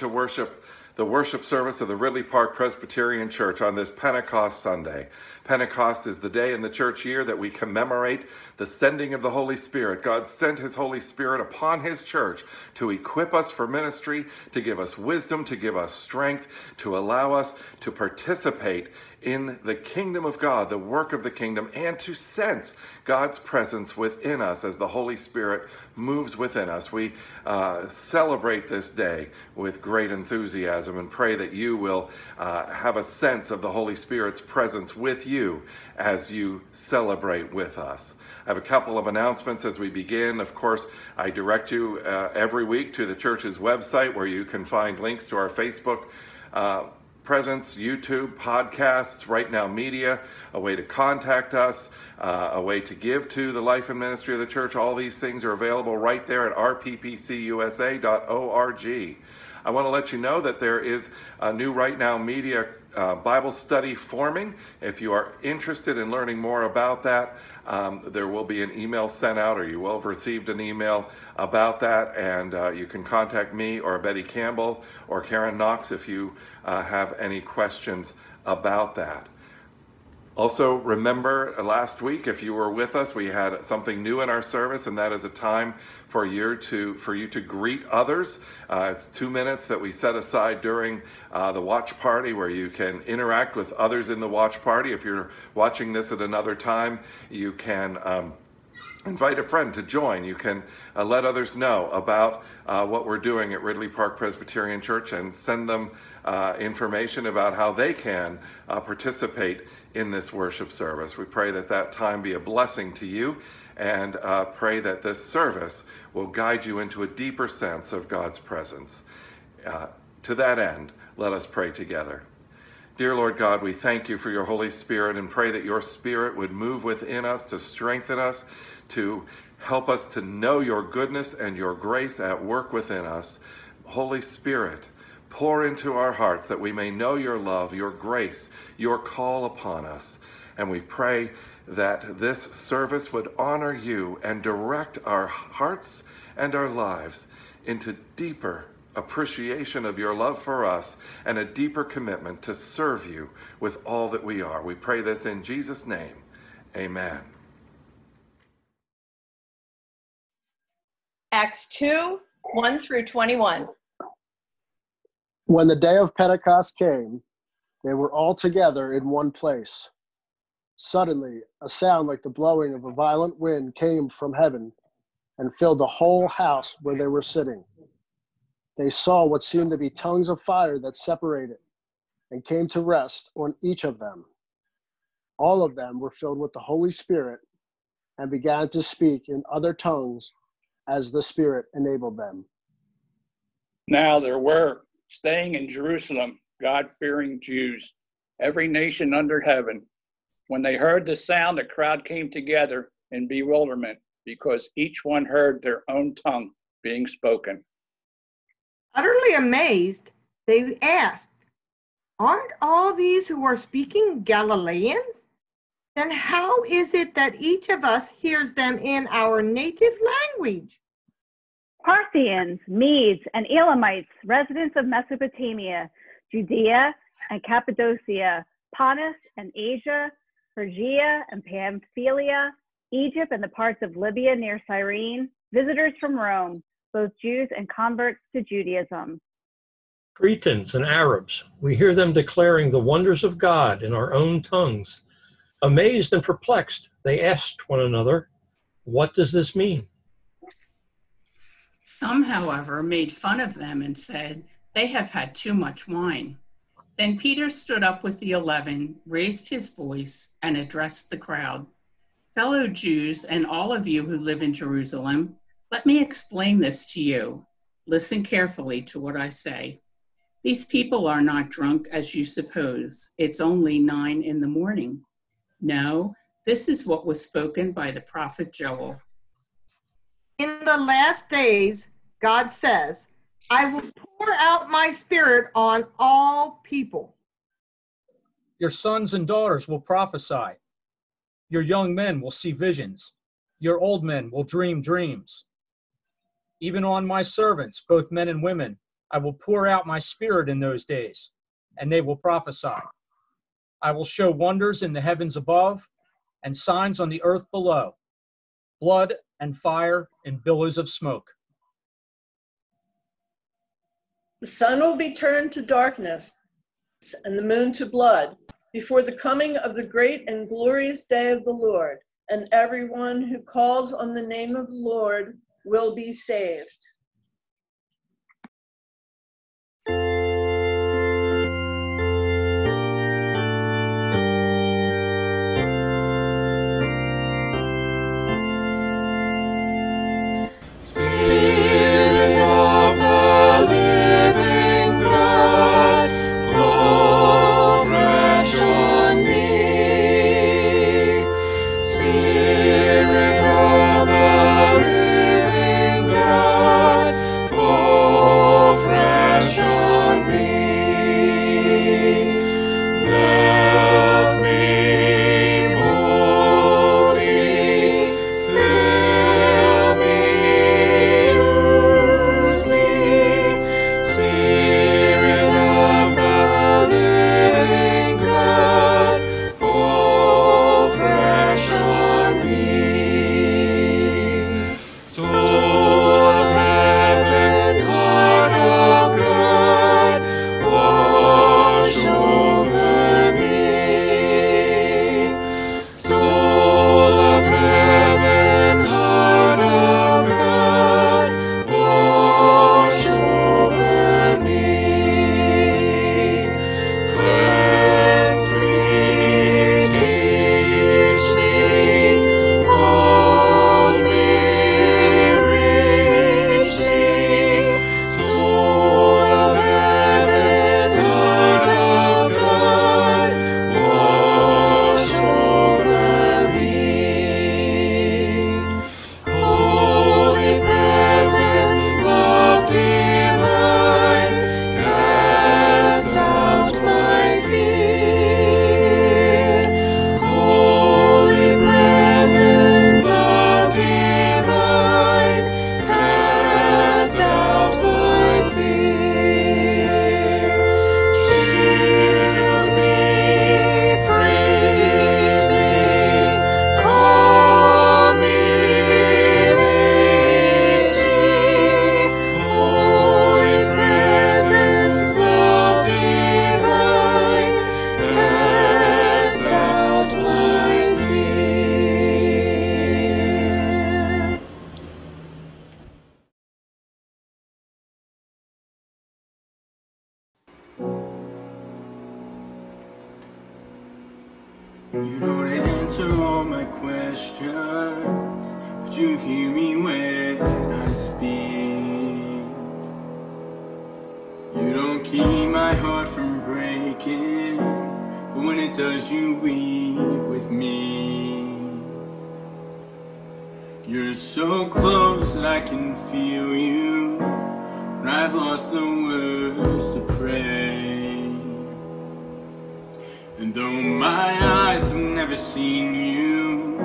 to worship, the worship service of the Ridley Park Presbyterian Church on this Pentecost Sunday. Pentecost is the day in the church year that we commemorate the sending of the Holy Spirit. God sent His Holy Spirit upon His church to equip us for ministry, to give us wisdom, to give us strength, to allow us to participate in the kingdom of God, the work of the kingdom, and to sense God's presence within us as the Holy Spirit moves within us. We uh, celebrate this day with great enthusiasm and pray that you will uh, have a sense of the Holy Spirit's presence with you as you celebrate with us. I have a couple of announcements as we begin. Of course, I direct you uh, every week to the church's website where you can find links to our Facebook uh, presence, YouTube, podcasts, Right Now Media, a way to contact us, uh, a way to give to the life and ministry of the church. All these things are available right there at rppcusa.org. I want to let you know that there is a new Right Now Media uh, Bible study forming. If you are interested in learning more about that, um, there will be an email sent out, or you will have received an email about that, and uh, you can contact me or Betty Campbell or Karen Knox if you uh, have any questions about that. Also, remember uh, last week, if you were with us, we had something new in our service, and that is a time for you to for you to greet others. Uh, it's two minutes that we set aside during uh, the watch party, where you can interact with others in the watch party. If you're watching this at another time, you can. Um, invite a friend to join. You can uh, let others know about uh, what we're doing at Ridley Park Presbyterian Church and send them uh, information about how they can uh, participate in this worship service. We pray that that time be a blessing to you and uh, pray that this service will guide you into a deeper sense of God's presence. Uh, to that end, let us pray together. Dear Lord God, we thank you for your Holy Spirit and pray that your Spirit would move within us to strengthen us, to help us to know your goodness and your grace at work within us. Holy Spirit, pour into our hearts that we may know your love, your grace, your call upon us. And we pray that this service would honor you and direct our hearts and our lives into deeper appreciation of your love for us and a deeper commitment to serve you with all that we are. We pray this in Jesus' name. Amen. Acts 2 1 through 21. When the day of Pentecost came, they were all together in one place. Suddenly, a sound like the blowing of a violent wind came from heaven and filled the whole house where they were sitting they saw what seemed to be tongues of fire that separated and came to rest on each of them. All of them were filled with the Holy Spirit and began to speak in other tongues as the Spirit enabled them. Now there were staying in Jerusalem God fearing Jews, every nation under heaven. When they heard the sound, the crowd came together in bewilderment because each one heard their own tongue being spoken. Utterly amazed, they asked, Aren't all these who are speaking Galileans? Then how is it that each of us hears them in our native language? Parthians, Medes, and Elamites, residents of Mesopotamia, Judea and Cappadocia, Pontus and Asia, Phrygia and Pamphylia, Egypt and the parts of Libya near Cyrene, visitors from Rome, both Jews and converts to Judaism. Cretans and Arabs, we hear them declaring the wonders of God in our own tongues. Amazed and perplexed, they asked one another, What does this mean? Some, however, made fun of them and said, They have had too much wine. Then Peter stood up with the eleven, raised his voice, and addressed the crowd Fellow Jews, and all of you who live in Jerusalem, let me explain this to you. Listen carefully to what I say. These people are not drunk as you suppose. It's only nine in the morning. No, this is what was spoken by the prophet Joel. In the last days, God says, I will pour out my spirit on all people. Your sons and daughters will prophesy. Your young men will see visions. Your old men will dream dreams. Even on my servants, both men and women, I will pour out my spirit in those days, and they will prophesy. I will show wonders in the heavens above and signs on the earth below blood and fire and billows of smoke. The sun will be turned to darkness and the moon to blood before the coming of the great and glorious day of the Lord, and everyone who calls on the name of the Lord will be saved. You don't keep my heart from breaking But when it does you weep with me. You're so close that I can feel you But I've lost the words to pray. And though my eyes have never seen you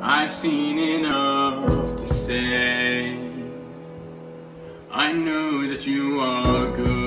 I've seen enough. know that you are good.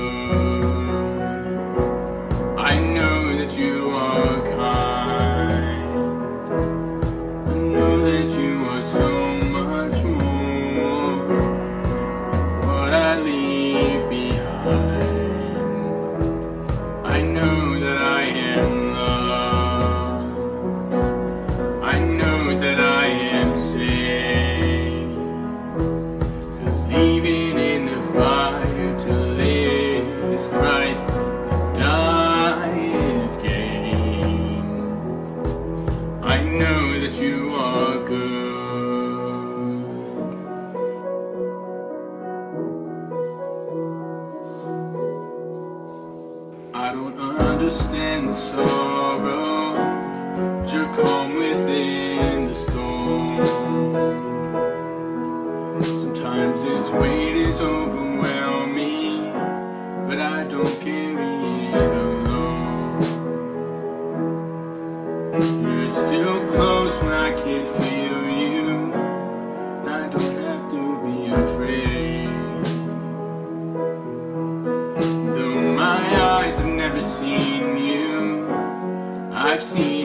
I've seen.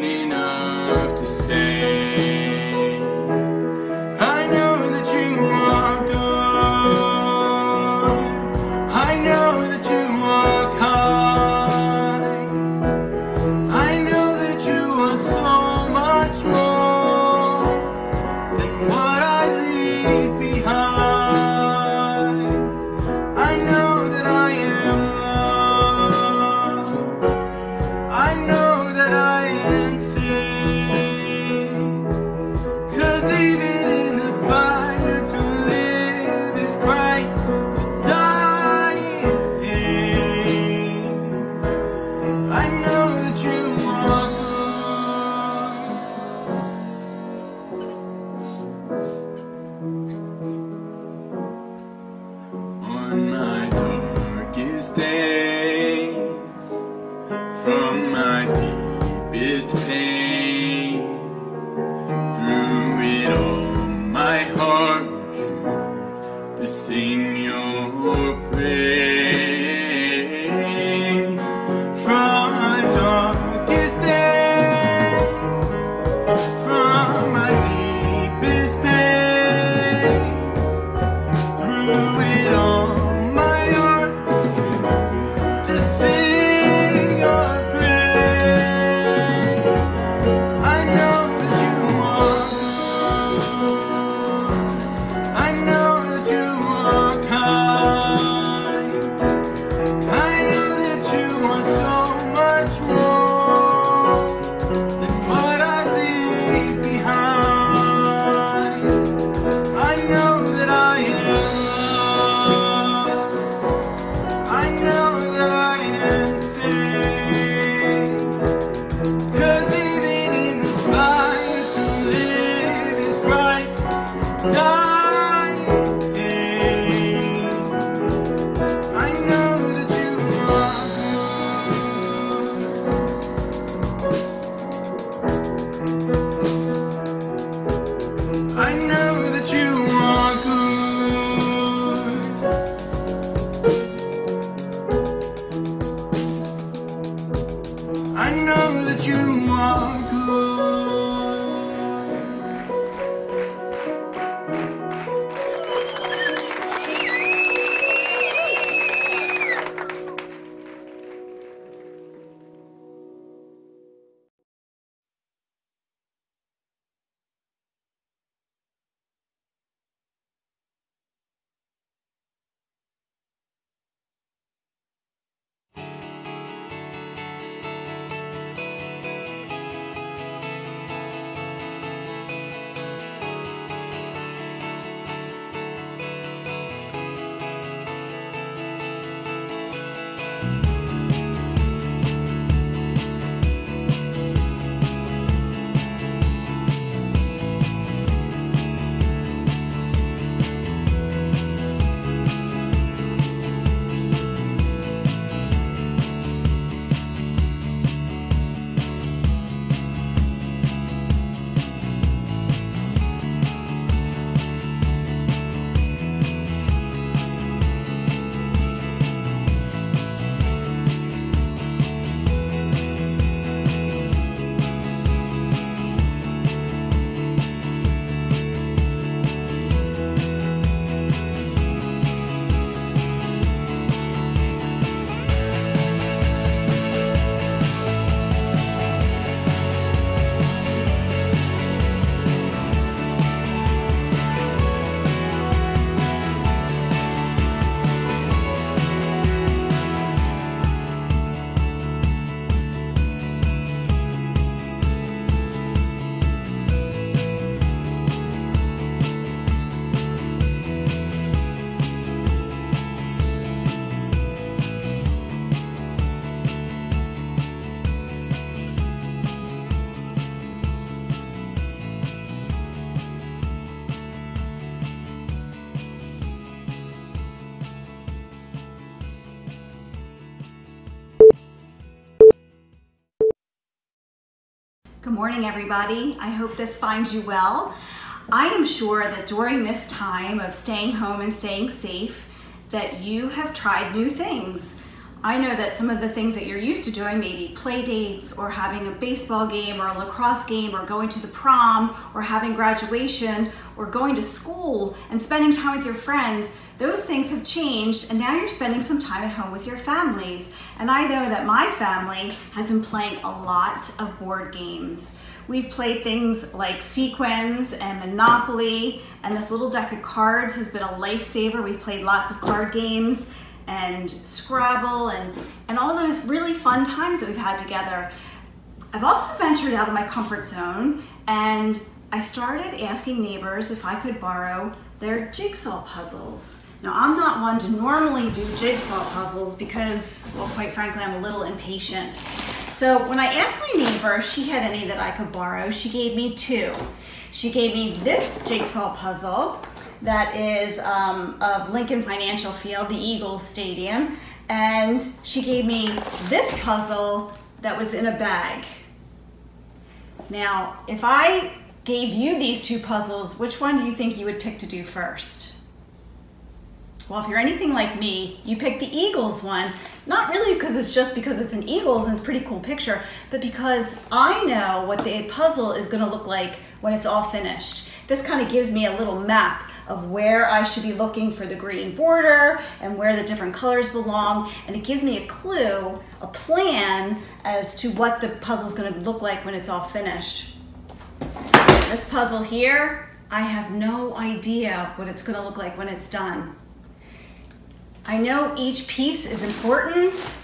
Morning, everybody. I hope this finds you well. I am sure that during this time of staying home and staying safe, that you have tried new things. I know that some of the things that you're used to doing, maybe play dates or having a baseball game or a lacrosse game or going to the prom or having graduation or going to school and spending time with your friends, those things have changed and now you're spending some time at home with your families. And I know that my family has been playing a lot of board games. We've played things like Sequence and Monopoly, and this little deck of cards has been a lifesaver. We've played lots of card games and Scrabble and, and all those really fun times that we've had together. I've also ventured out of my comfort zone and I started asking neighbors if I could borrow their jigsaw puzzles. Now, I'm not one to normally do jigsaw puzzles because, well, quite frankly, I'm a little impatient. So when I asked my neighbor if she had any that I could borrow, she gave me two. She gave me this jigsaw puzzle that is um, of Lincoln Financial Field, the Eagles Stadium, and she gave me this puzzle that was in a bag. Now, if I gave you these two puzzles, which one do you think you would pick to do first? Well, if you're anything like me, you pick the Eagles one, not really because it's just because it's an Eagles and it's a pretty cool picture, but because I know what the puzzle is gonna look like when it's all finished. This kind of gives me a little map of where I should be looking for the green border and where the different colors belong. And it gives me a clue, a plan as to what the puzzle is gonna look like when it's all finished. This puzzle here, I have no idea what it's gonna look like when it's done. I know each piece is important,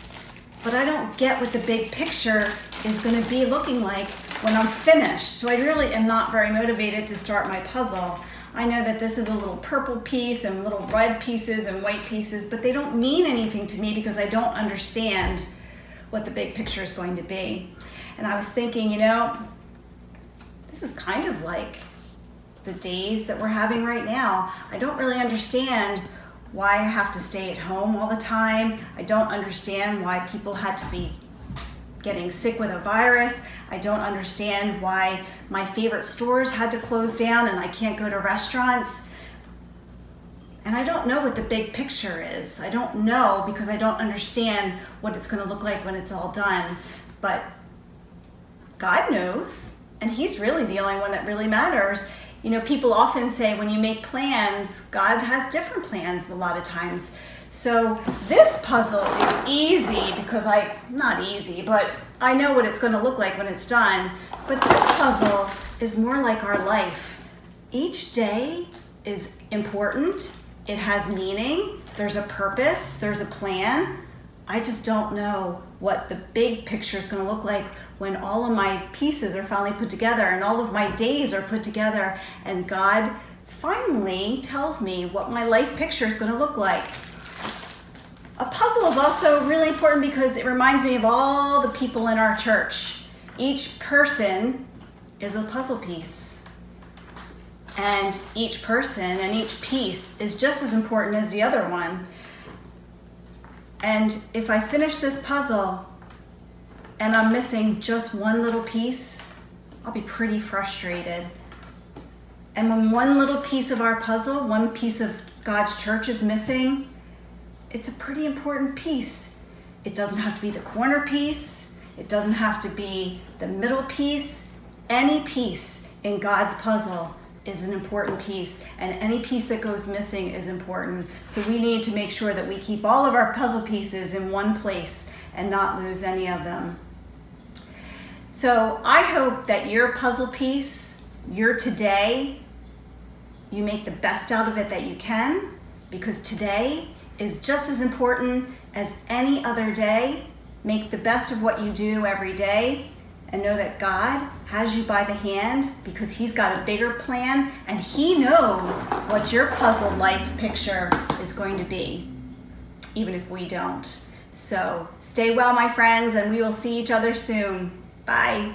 but I don't get what the big picture is gonna be looking like when I'm finished. So I really am not very motivated to start my puzzle. I know that this is a little purple piece and little red pieces and white pieces, but they don't mean anything to me because I don't understand what the big picture is going to be. And I was thinking, you know, this is kind of like the days that we're having right now. I don't really understand why I have to stay at home all the time. I don't understand why people had to be getting sick with a virus. I don't understand why my favorite stores had to close down and I can't go to restaurants. And I don't know what the big picture is. I don't know because I don't understand what it's going to look like when it's all done. But God knows, and He's really the only one that really matters. You know, people often say when you make plans, God has different plans a lot of times. So this puzzle is easy because I, not easy, but I know what it's going to look like when it's done. But this puzzle is more like our life. Each day is important, it has meaning, there's a purpose, there's a plan. I just don't know what the big picture is going to look like when all of my pieces are finally put together and all of my days are put together and God finally tells me what my life picture is going to look like. A puzzle is also really important because it reminds me of all the people in our church. Each person is a puzzle piece. And each person and each piece is just as important as the other one. And if I finish this puzzle and I'm missing just one little piece, I'll be pretty frustrated. And when one little piece of our puzzle, one piece of God's church is missing, it's a pretty important piece. It doesn't have to be the corner piece, it doesn't have to be the middle piece. Any piece in God's puzzle is an important piece, and any piece that goes missing is important. So we need to make sure that we keep all of our puzzle pieces in one place and not lose any of them. So I hope that your puzzle piece, your today, you make the best out of it that you can because today is just as important as any other day. Make the best of what you do every day and know that God has you by the hand because He's got a bigger plan and He knows what your puzzle life picture is going to be, even if we don't. So stay well, my friends, and we will see each other soon. Bye.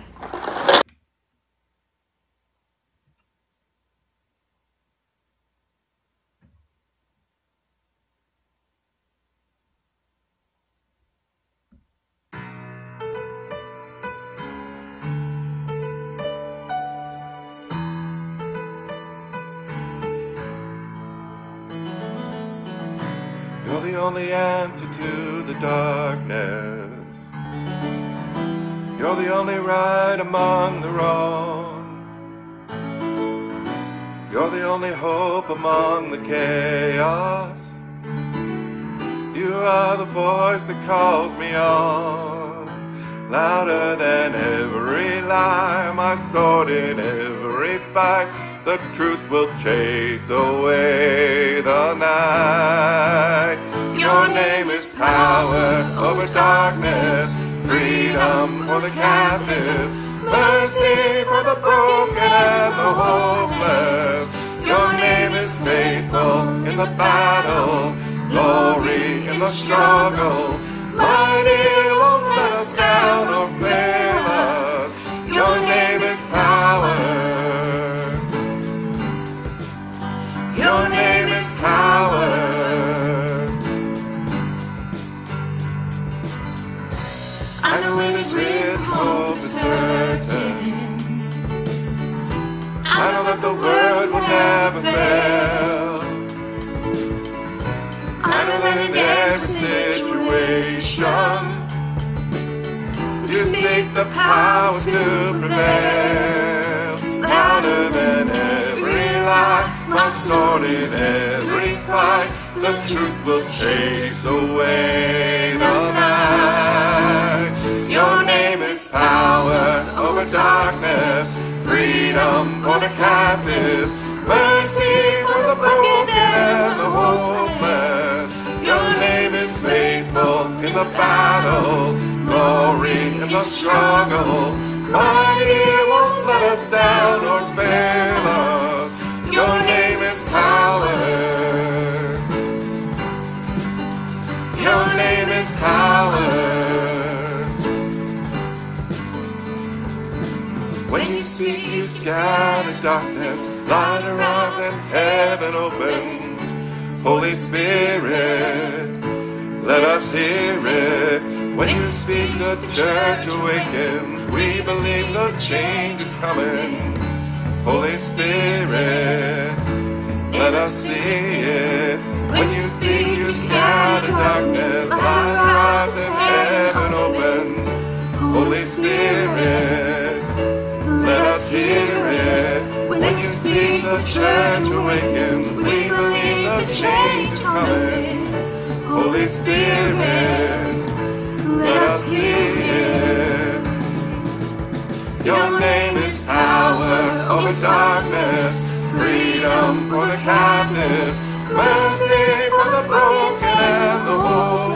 Only answer to the darkness. You're the only right among the wrong. You're the only hope among the chaos. You are the voice that calls me on. Louder than every lie, my sword in every fight. The truth will chase away the night. Your name is power over darkness, freedom for the captives, mercy for the broken and the hopeless. Your name is faithful in the battle, glory in the struggle. Mighty won't down or fail never fail. I know that in every situation, you speak the powers to prevail. Louder than every lie, my sword in every fight. The truth will chase away the night. Your name is power over darkness, freedom for the captives, mercy for the broken and the hopeless. Your name is faithful in the battle, glory in the struggle. Mighty won't let us down or fail us. Your name is power. Your name is power. When you speak, you scatter darkness, light arrives and heaven opens. Holy Spirit, let us hear it. When you speak, the church awakens. We believe the change is coming. Holy Spirit, let us see it. When you speak, you scatter darkness. Eyes in heaven opens. Holy Spirit, let us hear it. When you speak, the church awakens. We believe the change is coming. Holy Spirit, let us hear it. Your name is power over darkness, freedom for the captives, mercy for the broken and the hopeless.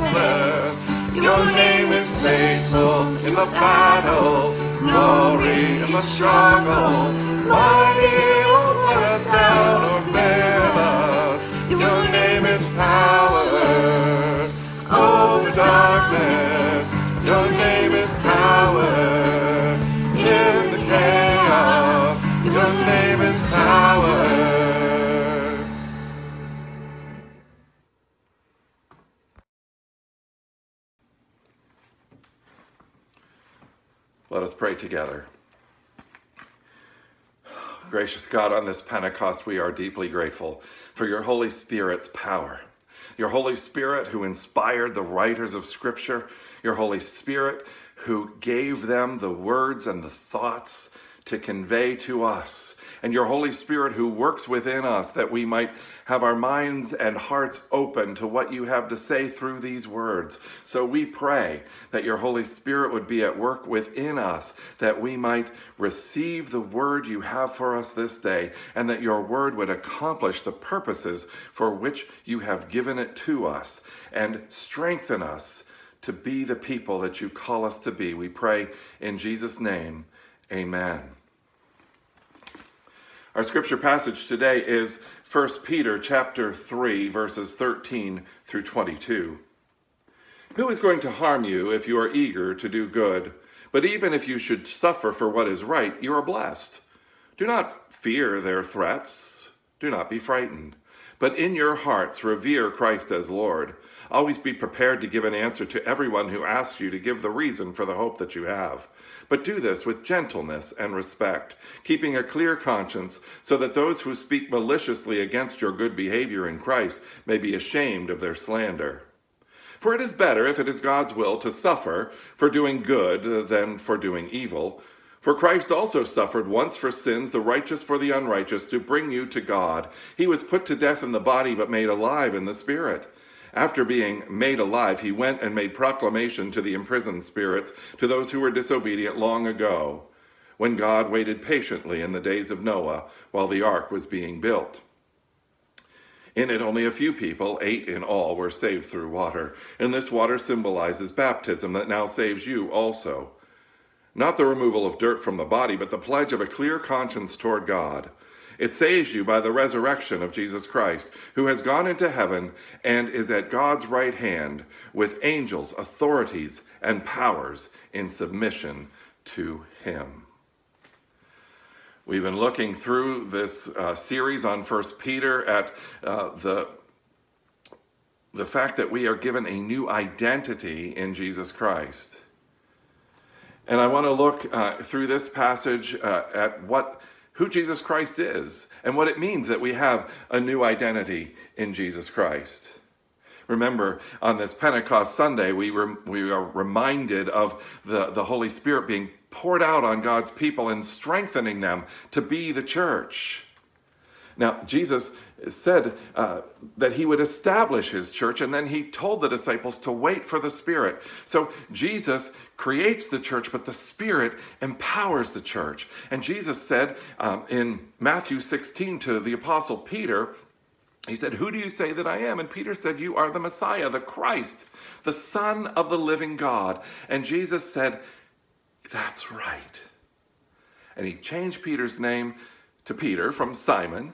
Your name is faithful in the battle, glory in the struggle. Mighty will us down or fail us. Your name is power over darkness. Your name is power in the chaos. Your name is power. Let us pray together. Gracious God, on this Pentecost, we are deeply grateful for your Holy Spirit's power. Your Holy Spirit who inspired the writers of Scripture, your Holy Spirit who gave them the words and the thoughts to convey to us, and your Holy Spirit who works within us that we might have our minds and hearts open to what you have to say through these words. So we pray that your Holy Spirit would be at work within us, that we might receive the word you have for us this day, and that your word would accomplish the purposes for which you have given it to us, and strengthen us to be the people that you call us to be. We pray in Jesus' name. Amen. Our scripture passage today is 1 Peter chapter 3 verses 13 through 22. Who is going to harm you if you are eager to do good? But even if you should suffer for what is right, you are blessed. Do not fear their threats. Do not be frightened. But in your hearts revere Christ as Lord. Always be prepared to give an answer to everyone who asks you to give the reason for the hope that you have. But do this with gentleness and respect, keeping a clear conscience, so that those who speak maliciously against your good behavior in Christ may be ashamed of their slander. For it is better, if it is God's will, to suffer for doing good than for doing evil. For Christ also suffered once for sins, the righteous for the unrighteous, to bring you to God. He was put to death in the body, but made alive in the spirit. After being made alive, he went and made proclamation to the imprisoned spirits, to those who were disobedient long ago, when God waited patiently in the days of Noah while the ark was being built. In it, only a few people, eight in all, were saved through water. And this water symbolizes baptism that now saves you also. Not the removal of dirt from the body, but the pledge of a clear conscience toward God. It saves you by the resurrection of Jesus Christ, who has gone into heaven and is at God's right hand with angels, authorities, and powers in submission to him. We've been looking through this uh, series on First Peter at uh, the the fact that we are given a new identity in Jesus Christ. And I want to look uh, through this passage uh, at what who Jesus Christ is and what it means that we have a new identity in Jesus Christ. Remember, on this Pentecost Sunday, we, rem- we are reminded of the, the Holy Spirit being poured out on God's people and strengthening them to be the church. Now, Jesus said uh, that he would establish his church, and then he told the disciples to wait for the Spirit. So Jesus creates the church, but the Spirit empowers the church. And Jesus said um, in Matthew 16 to the Apostle Peter, he said, Who do you say that I am? And Peter said, You are the Messiah, the Christ, the Son of the living God. And Jesus said, That's right. And he changed Peter's name to Peter from Simon.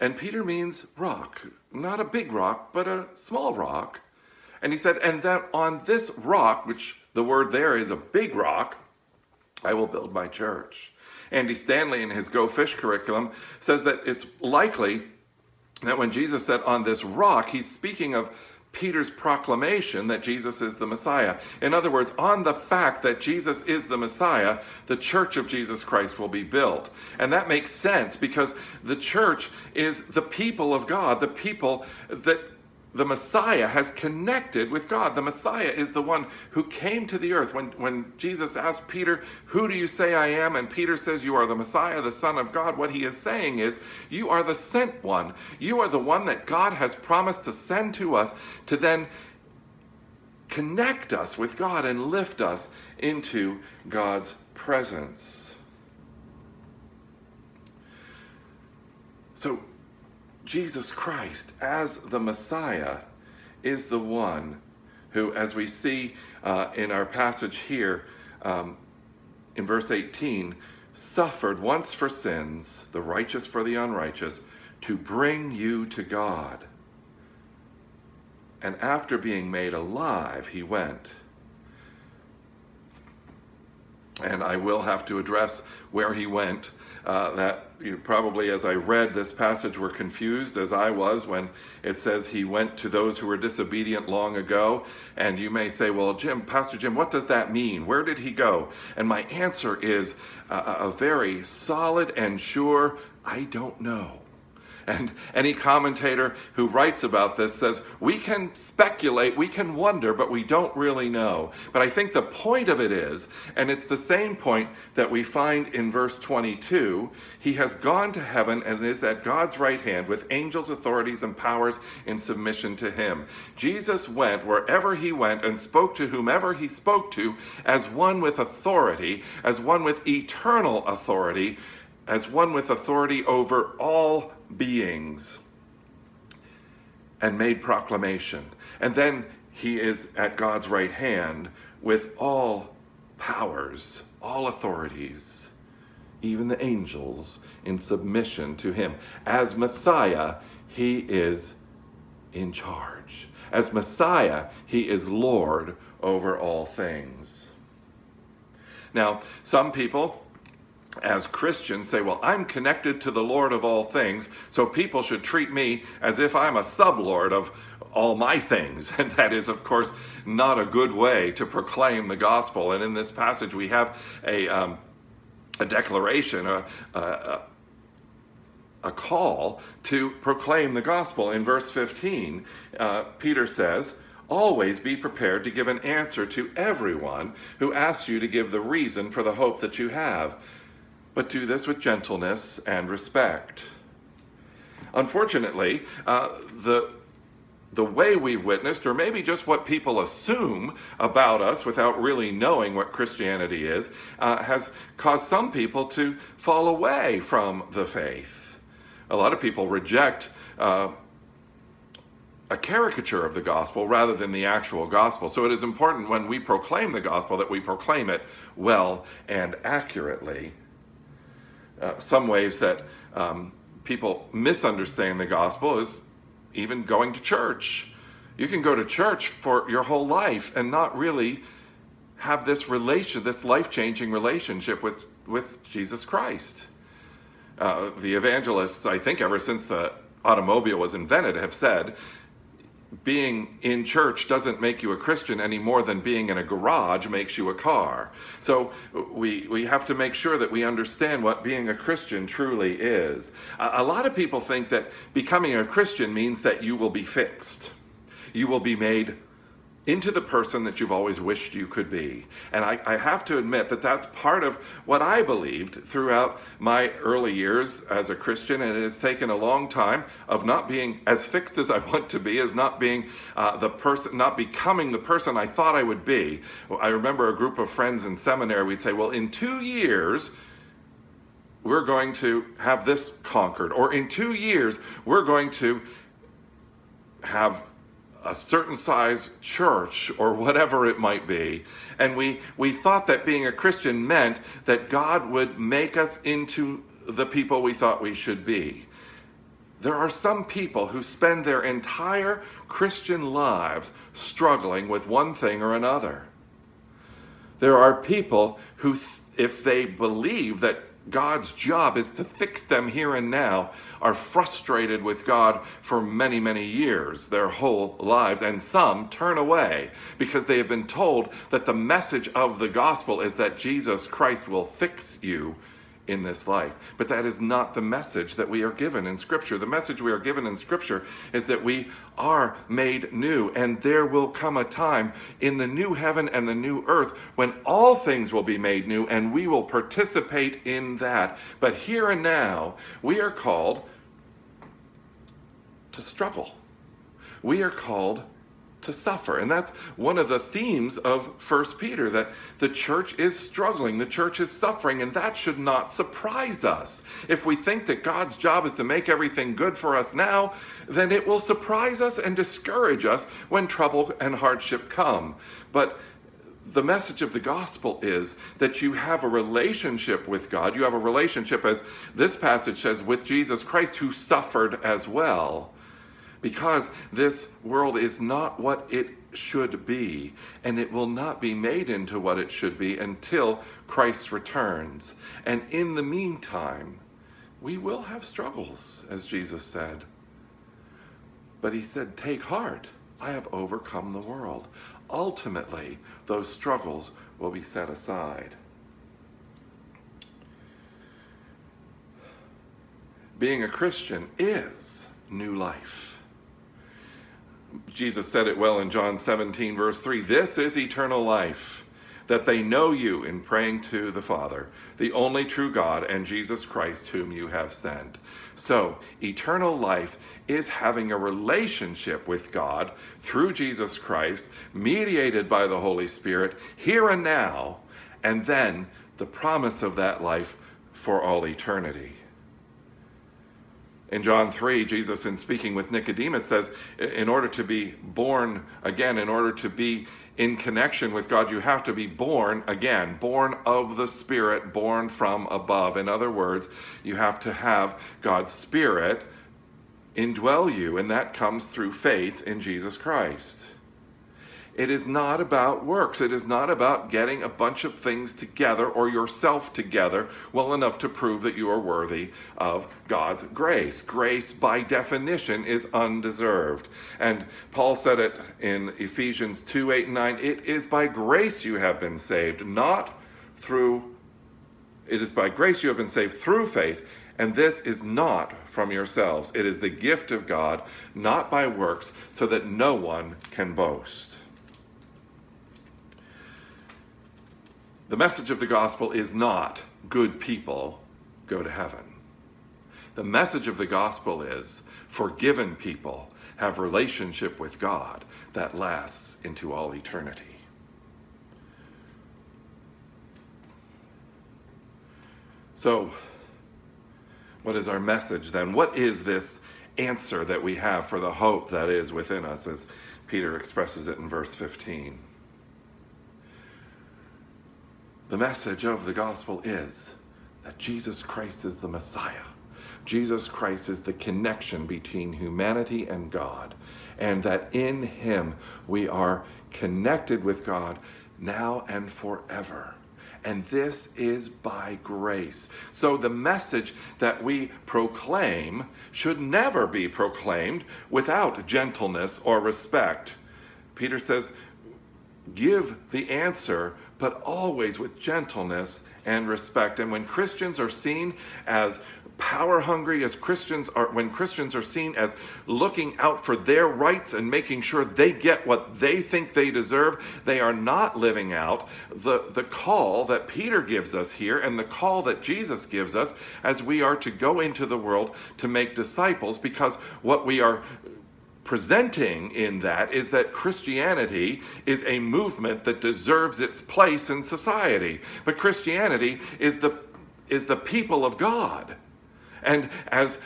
And Peter means rock, not a big rock, but a small rock. And he said, And that on this rock, which the word there is a big rock, I will build my church. Andy Stanley, in his Go Fish curriculum, says that it's likely that when Jesus said on this rock, he's speaking of Peter's proclamation that Jesus is the Messiah. In other words, on the fact that Jesus is the Messiah, the church of Jesus Christ will be built. And that makes sense because the church is the people of God, the people that the Messiah has connected with God. The Messiah is the one who came to the earth. When, when Jesus asked Peter, Who do you say I am? And Peter says, You are the Messiah, the Son of God. What he is saying is, You are the sent one. You are the one that God has promised to send to us to then connect us with God and lift us into God's presence. So, Jesus Christ, as the Messiah, is the one who, as we see uh, in our passage here um, in verse 18, suffered once for sins, the righteous for the unrighteous, to bring you to God. And after being made alive, he went. And I will have to address where he went. Uh, that you probably, as I read this passage, were confused, as I was, when it says he went to those who were disobedient long ago. And you may say, well, Jim, Pastor Jim, what does that mean? Where did he go? And my answer is a, a very solid and sure I don't know. And any commentator who writes about this says, we can speculate, we can wonder, but we don't really know. But I think the point of it is, and it's the same point that we find in verse 22, he has gone to heaven and is at God's right hand with angels, authorities, and powers in submission to him. Jesus went wherever he went and spoke to whomever he spoke to as one with authority, as one with eternal authority, as one with authority over all beings and made proclamation. And then he is at God's right hand with all powers, all authorities, even the angels in submission to him. As Messiah, he is in charge. As Messiah, he is Lord over all things. Now, some people as Christians say, well, I'm connected to the Lord of all things, so people should treat me as if I'm a sublord of all my things. And that is, of course, not a good way to proclaim the gospel. And in this passage, we have a, um, a declaration, a, a, a call to proclaim the gospel. In verse 15, uh, Peter says, Always be prepared to give an answer to everyone who asks you to give the reason for the hope that you have but do this with gentleness and respect. Unfortunately, uh, the the way we've witnessed, or maybe just what people assume about us without really knowing what Christianity is, uh, has caused some people to fall away from the faith. A lot of people reject uh, a caricature of the gospel rather than the actual gospel. So it is important when we proclaim the gospel that we proclaim it well and accurately uh, some ways that um, people misunderstand the gospel is even going to church. You can go to church for your whole life and not really have this relation, this life-changing relationship with, with Jesus Christ. Uh, the evangelists, I think, ever since the automobile was invented, have said being in church doesn't make you a Christian any more than being in a garage makes you a car. So we, we have to make sure that we understand what being a Christian truly is. A, a lot of people think that becoming a Christian means that you will be fixed. You will be made into the person that you've always wished you could be. And I, I, have to admit that that's part of what I believed throughout my early years as a Christian. And it has taken a long time of not being as fixed as I want to be, as not being uh, the person, not becoming the person I thought I would be. I remember a group of friends in seminary, we'd say, well, in two years, we're going to have this conquered. Or in two years, we're going to have a certain size church or whatever it might be. And we, we thought that being a Christian meant that God would make us into the people we thought we should be. There are some people who spend their entire Christian lives struggling with one thing or another. There are people who, if they believe that God's job is to fix them here and now are frustrated with God for many, many years, their whole lives, and some turn away because they have been told that the message of the gospel is that Jesus Christ will fix you in this life. But that is not the message that we are given in Scripture. The message we are given in Scripture is that we are made new, and there will come a time in the new heaven and the new earth when all things will be made new, and we will participate in that. But here and now, we are called to struggle. We are called to suffer. And that's one of the themes of First Peter that the church is struggling, the church is suffering, and that should not surprise us. If we think that God's job is to make everything good for us now, then it will surprise us and discourage us when trouble and hardship come. But the message of the gospel is that you have a relationship with God. You have a relationship, as this passage says, with Jesus Christ, who suffered as well because this world is not what it should be, and it will not be made into what it should be until Christ returns. And in the meantime, we will have struggles, as Jesus said. But he said, Take heart, I have overcome the world. Ultimately, those struggles will be set aside. Being a Christian is new life. Jesus said it well in John 17, verse 3 This is eternal life, that they know you in praying to the Father, the only true God, and Jesus Christ, whom you have sent. So, eternal life is having a relationship with God through Jesus Christ, mediated by the Holy Spirit, here and now, and then the promise of that life for all eternity. In John 3, Jesus, in speaking with Nicodemus, says, in order to be born again, in order to be in connection with God, you have to be born again, born of the Spirit, born from above. In other words, you have to have God's Spirit indwell you, and that comes through faith in Jesus Christ. It is not about works. It is not about getting a bunch of things together or yourself together well enough to prove that you are worthy of God's grace. Grace, by definition, is undeserved. And Paul said it in Ephesians 2 8 and 9 it is by grace you have been saved, not through, it is by grace you have been saved through faith. And this is not from yourselves. It is the gift of God, not by works, so that no one can boast. The message of the gospel is not good people go to heaven. The message of the gospel is forgiven people have relationship with God that lasts into all eternity. So, what is our message then? What is this answer that we have for the hope that is within us, as Peter expresses it in verse 15? The message of the gospel is that Jesus Christ is the Messiah. Jesus Christ is the connection between humanity and God, and that in Him we are connected with God now and forever. And this is by grace. So the message that we proclaim should never be proclaimed without gentleness or respect. Peter says, give the answer, but always with gentleness and respect. And when Christians are seen as power hungry as Christians are when Christians are seen as looking out for their rights and making sure they get what they think they deserve, they are not living out the, the call that Peter gives us here and the call that Jesus gives us as we are to go into the world to make disciples because what we are presenting in that is that Christianity is a movement that deserves its place in society. But Christianity is the is the people of God. And as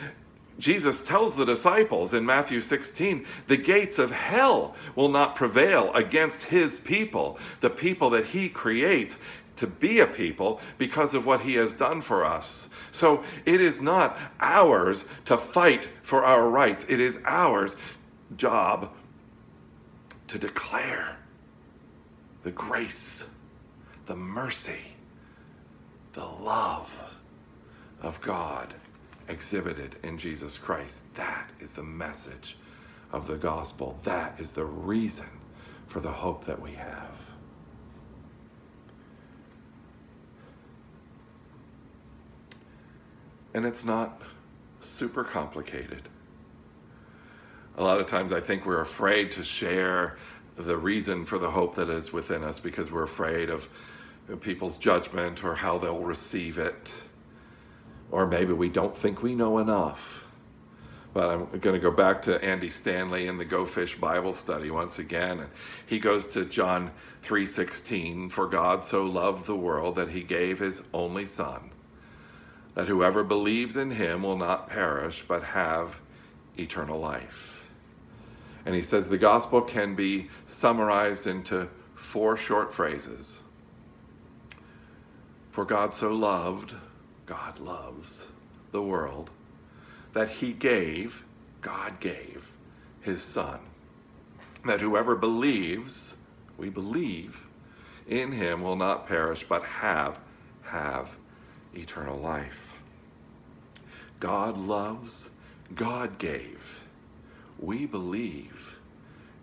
Jesus tells the disciples in Matthew 16, the gates of hell will not prevail against his people, the people that he creates to be a people because of what he has done for us. So it is not ours to fight for our rights, it is ours job to declare the grace, the mercy, the love, of God exhibited in Jesus Christ. That is the message of the gospel. That is the reason for the hope that we have. And it's not super complicated. A lot of times I think we're afraid to share the reason for the hope that is within us because we're afraid of people's judgment or how they'll receive it. Or maybe we don't think we know enough. But I'm going to go back to Andy Stanley in the Go Fish Bible study once again. And he goes to John 3:16, "For God so loved the world that he gave his only son, that whoever believes in him will not perish but have eternal life." And he says the gospel can be summarized into four short phrases. For God so loved, God loves the world, that he gave, God gave, his son. That whoever believes, we believe, in him will not perish, but have, have eternal life. God loves, God gave. We believe,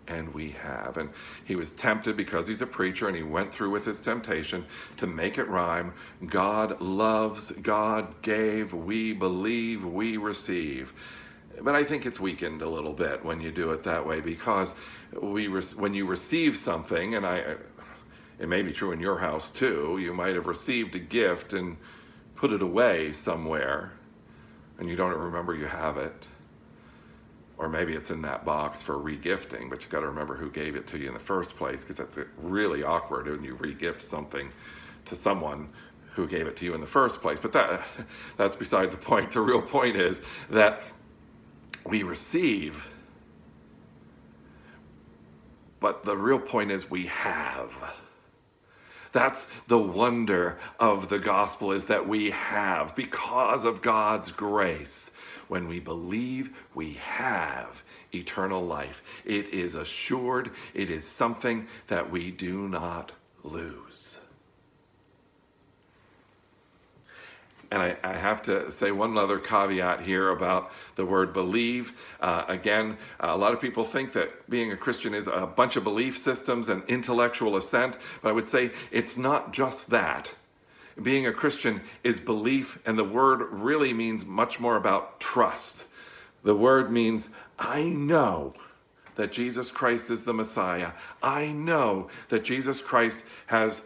and we have. And he was tempted because he's a preacher and he went through with his temptation to make it rhyme. God loves, God gave, we believe, we receive. But I think it's weakened a little bit when you do it that way because we when you receive something, and I, it may be true in your house too, you might have received a gift and put it away somewhere and you don't remember you have it or maybe it's in that box for regifting, but you got to remember who gave it to you in the first place because that's really awkward when you regift something to someone who gave it to you in the first place. But that that's beside the point. The real point is that we receive, but the real point is we have. That's the wonder of the gospel is that we have because of God's grace when we believe, we have eternal life. It is assured, it is something that we do not lose. And I, I, have to say one other caveat here about the word believe. Uh, again, a lot of people think that being a Christian is a bunch of belief systems and intellectual assent, but I would say it's not just that being a Christian is belief, and the word really means much more about trust. The word means, I know that Jesus Christ is the Messiah. I know that Jesus Christ has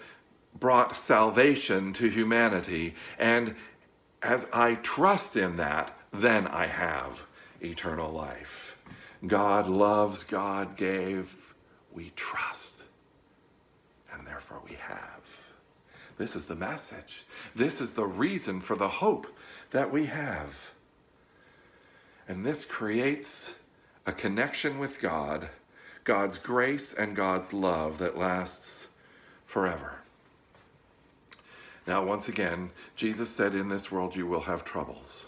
brought salvation to humanity. And as I trust in that, then I have eternal life. God loves, God gave, we trust, and therefore we have. This is the message. This is the reason for the hope that we have. And this creates a connection with God, God's grace and God's love that lasts forever. Now, once again, Jesus said, In this world you will have troubles.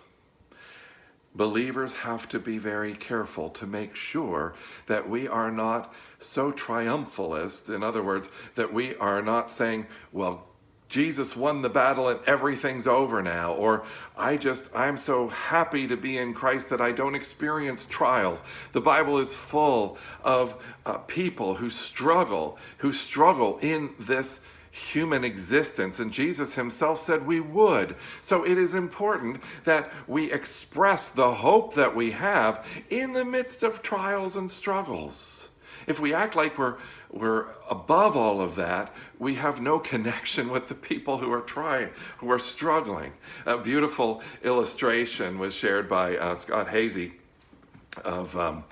Believers have to be very careful to make sure that we are not so triumphalist. In other words, that we are not saying, well, Jesus won the battle and everything's over now. Or I just, I'm so happy to be in Christ that I don't experience trials. The Bible is full of uh, people who struggle, who struggle in this human existence. And Jesus himself said we would. So it is important that we express the hope that we have in the midst of trials and struggles. If we act like we're we're above all of that, we have no connection with the people who are trying, who are struggling. A beautiful illustration was shared by uh, Scott Hoezee of um,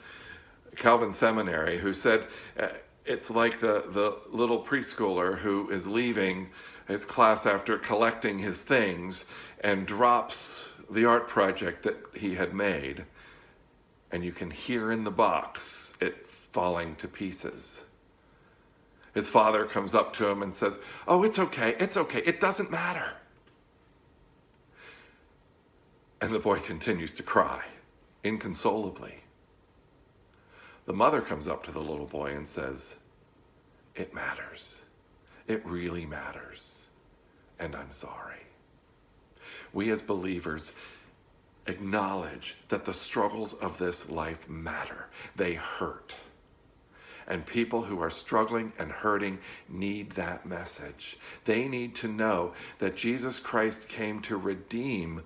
Calvin Seminary, who said uh, it's like the, the little preschooler who is leaving his class after collecting his things and drops the art project that he had made. And you can hear in the box falling to pieces. His father comes up to him and says, Oh, it's okay, it's okay, it doesn't matter. And the boy continues to cry inconsolably. The mother comes up to the little boy and says, It matters. It really matters. And I'm sorry. we as believers acknowledge that the struggles of this life matter. They hurt. And people who are struggling and hurting need that message. They need to know that Jesus Christ came to redeem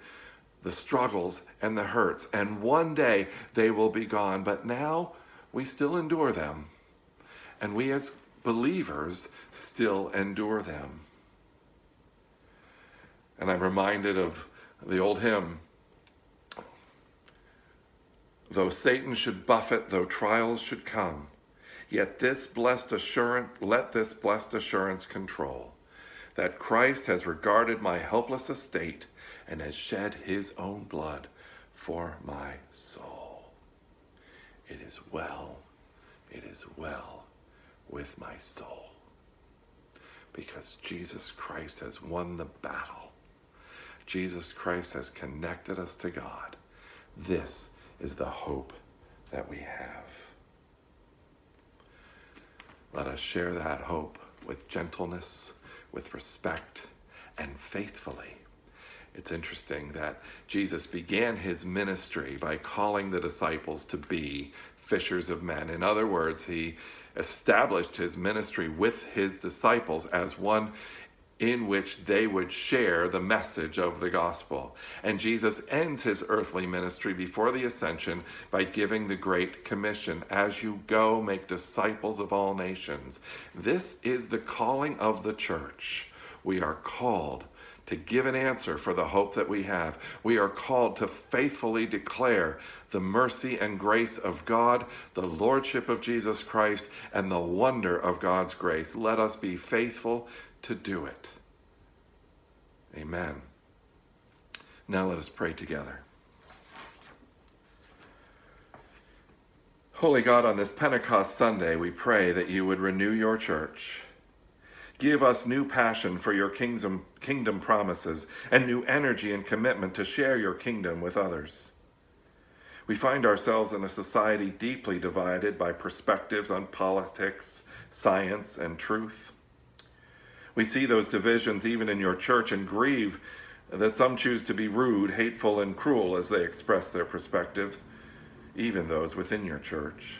the struggles and the hurts. And one day they will be gone. But now we still endure them. And we as believers still endure them. And I'm reminded of the old hymn Though Satan should buffet, though trials should come, yet this blessed assurance, let this blessed assurance control that Christ has regarded my helpless estate and has shed his own blood for my soul. It is well, it is well with my soul. Because Jesus Christ has won the battle. Jesus Christ has connected us to God. This is the hope that we have. Let us share that hope with gentleness, with respect, and faithfully. It's interesting that Jesus began his ministry by calling the disciples to be fishers of men. In other words, he established his ministry with his disciples as one in which they would share the message of the gospel. And Jesus ends his earthly ministry before the ascension by giving the Great Commission As you go, make disciples of all nations. This is the calling of the church. We are called to give an answer for the hope that we have. We are called to faithfully declare the mercy and grace of God, the lordship of Jesus Christ, and the wonder of God's grace. Let us be faithful to do it. Amen. Now let us pray together. Holy God, on this Pentecost Sunday, we pray that you would renew your church. Give us new passion for your kingdom, kingdom promises and new energy and commitment to share your kingdom with others. We find ourselves in a society deeply divided by perspectives on politics, science, and truth. We see those divisions even in your church and grieve that some choose to be rude, hateful, and cruel as they express their perspectives, even those within your church.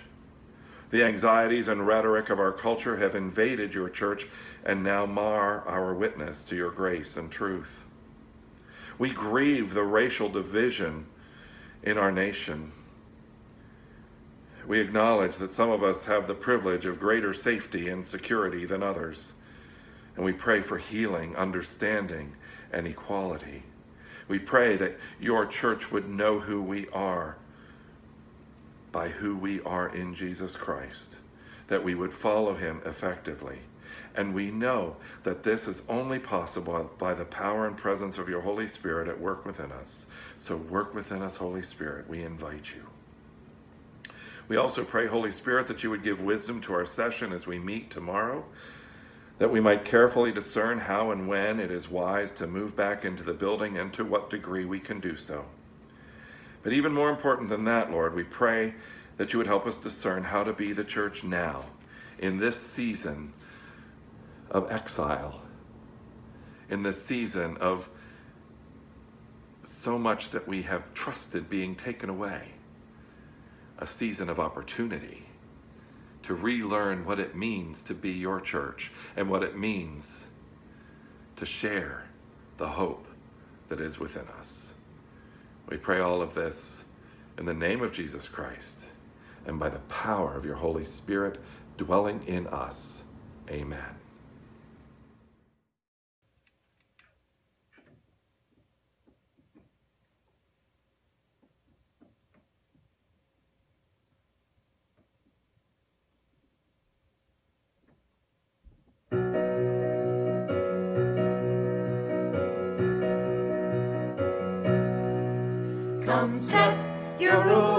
The anxieties and rhetoric of our culture have invaded your church and now mar our witness to your grace and truth. We grieve the racial division in our nation. We acknowledge that some of us have the privilege of greater safety and security than others, and we pray for healing, understanding, and equality. We pray that your church would know who we are by who we are in Jesus Christ, that we would follow him effectively. And we know that this is only possible by the power and presence of your Holy Spirit at work within us. So work within us, Holy Spirit. We invite you. We also pray, Holy Spirit, that you would give wisdom to our session as we meet tomorrow, that we might carefully discern how and when it is wise to move back into the building and to what degree we can do so. But even more important than that, Lord, we pray that you would help us discern how to be the church now in this season of exile, in this season of so much that we have trusted being taken away, a season of opportunity to relearn what it means to be your church and what it means to share the hope that is within us. We pray all of this in the name of Jesus Christ and by the power of your Holy Spirit dwelling in us. Amen. Your rule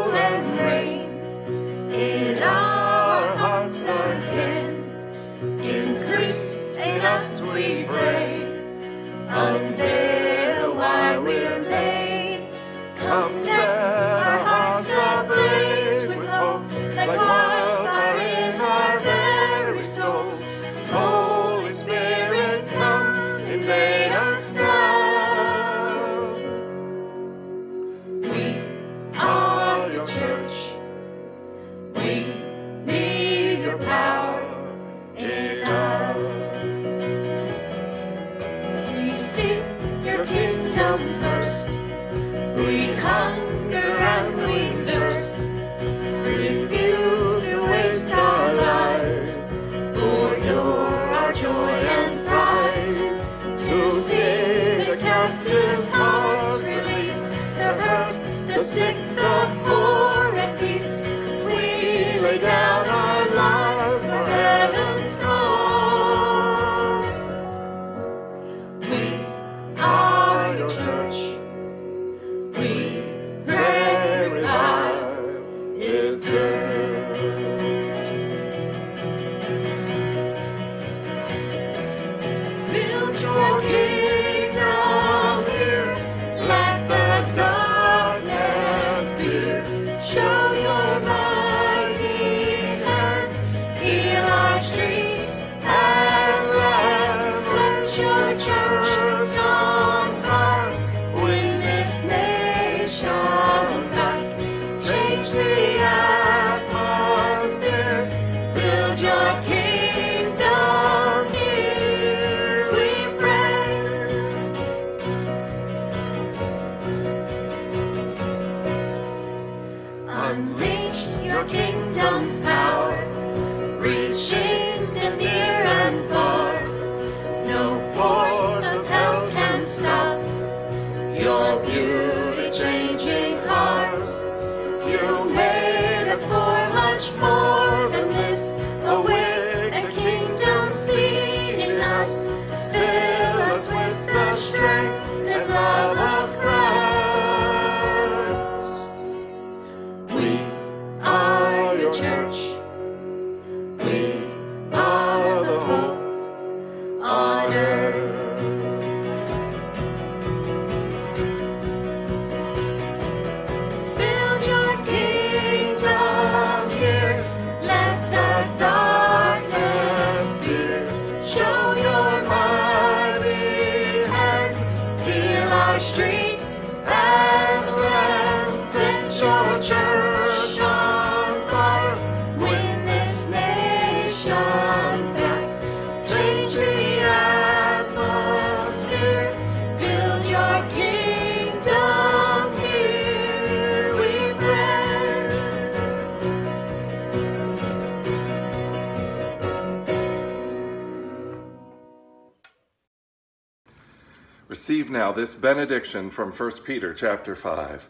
Receive now this benediction from 1 Peter chapter 5.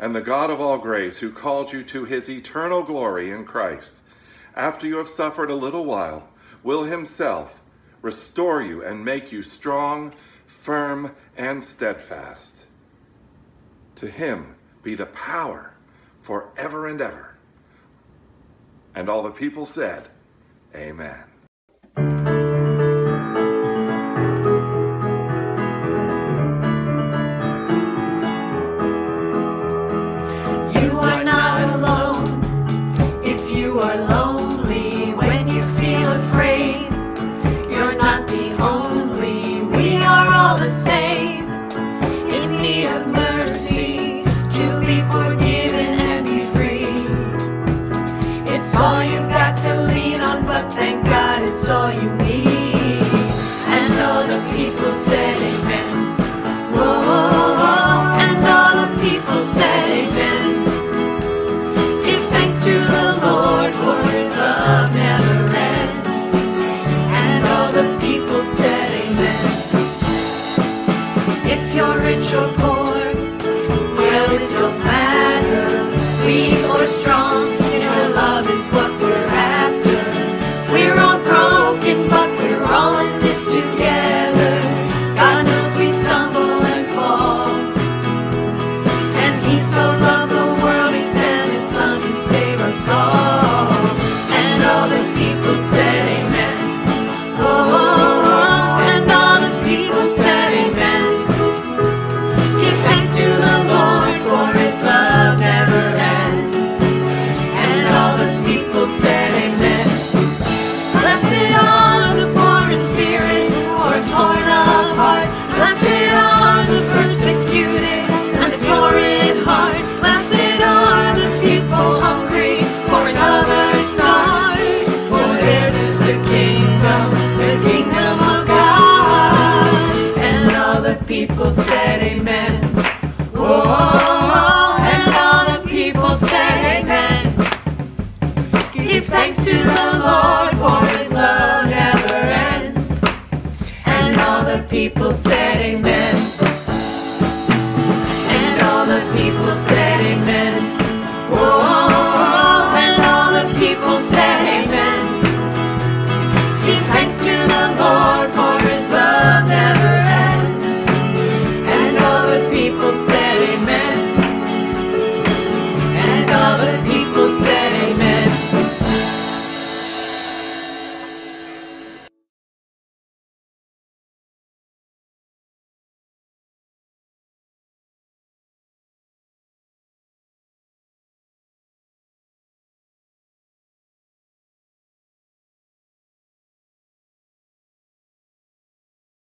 And the God of all grace, who called you to his eternal glory in Christ, after you have suffered a little while, will himself restore you and make you strong, firm, and steadfast. To him be the power forever and ever. And all the people said, Amen.